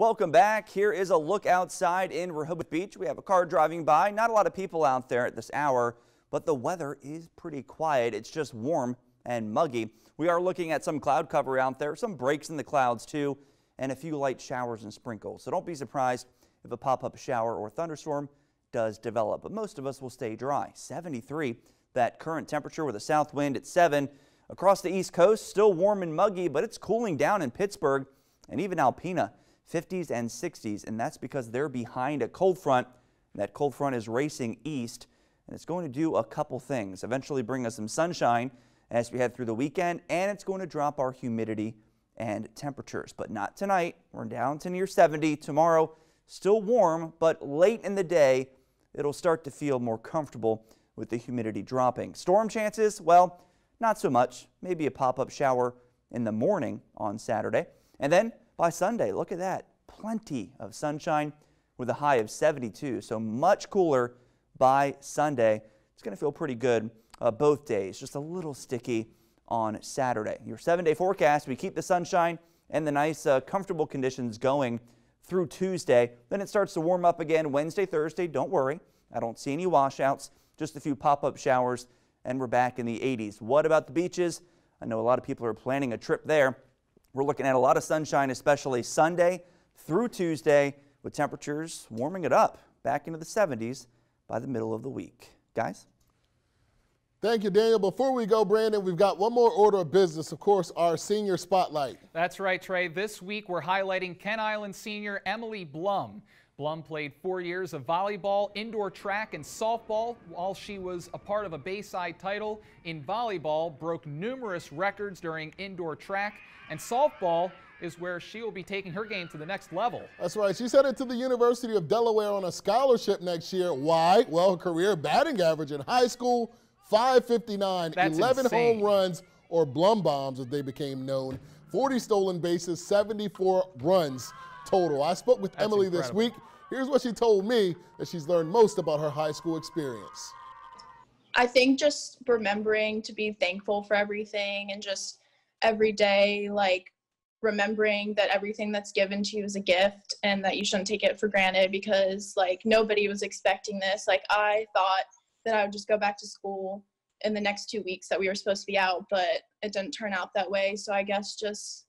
Welcome back. Here is a look outside in Rehoboth Beach. We have a car driving by. Not a lot of people out there at this hour, but the weather is pretty quiet. It's just warm and muggy. We are looking at some cloud cover out there, some breaks in the clouds too, and a few light showers and sprinkles. So don't be surprised if a pop-up shower or thunderstorm does develop, but most of us will stay dry. 73, that current temperature with a south wind at 7. Across the east coast, still warm and muggy, but it's cooling down in Pittsburgh and even Alpena. 50s and 60s, and that's because they're behind a cold front. That cold front is racing east, and it's going to do a couple things. Eventually bring us some sunshine as we head through the weekend, and it's going to drop our humidity and temperatures, but not tonight. We're down to near 70. Tomorrow, still warm, but late in the day, it'll start to feel more comfortable with the humidity dropping. Storm chances, well, not so much. Maybe a pop-up shower in the morning on Saturday. And then by Sunday, look at that. Plenty of sunshine with a high of 72. So much cooler by Sunday. It's going to feel pretty good uh, both days. Just a little sticky on Saturday. Your seven day forecast, we keep the sunshine and the nice uh, comfortable conditions going through Tuesday. Then it starts to warm up again Wednesday, Thursday. Don't worry. I don't see any washouts, just a few pop up showers, and we're back in the 80s. What about the beaches? I know a lot of people are planning a trip there. We're looking at a lot of sunshine, especially Sunday through Tuesday, with temperatures warming it up back into the 70s by the middle of the week. Guys? Thank you, Daniel. Before we go, Brandon, we've got one more order of business. Of course, our senior spotlight. That's right, Trey. This week we're highlighting Kent Island senior Emily Blum. Blum played four years of volleyball, indoor track, and softball while she was a part of a Bayside title in volleyball, broke numerous records during indoor track, and softball is where she will be taking her game to the next level. That's right. She's headed to the University of Delaware on a scholarship next year. Why? Well, her career batting average in high school, 559, That's 11 insane. home runs, or Blum bombs as they became known, 40 stolen bases, 74 runs total. I spoke with That's Emily incredible. this week. Here's what she told me that she's learned most about her high school experience. I think just remembering to be thankful for everything and just every day, like remembering that everything that's given to you is a gift and that you shouldn't take it for granted because like nobody was expecting this. Like I thought that I would just go back to school in the next two weeks that we were supposed to be out, but it didn't turn out that way. So I guess just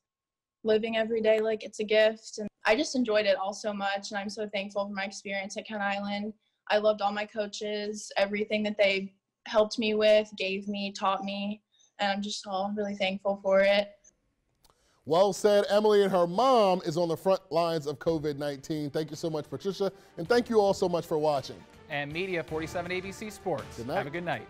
living every day like it's a gift. And I just enjoyed it all so much. And I'm so thankful for my experience at Kent Island. I loved all my coaches, everything that they helped me with, gave me, taught me. And I'm just all really thankful for it. Well said. Emily and her mom is on the front lines of COVID 19. Thank you so much, Patricia. And thank you all so much for watching. And Media 47 ABC Sports. Good night. Have a good night.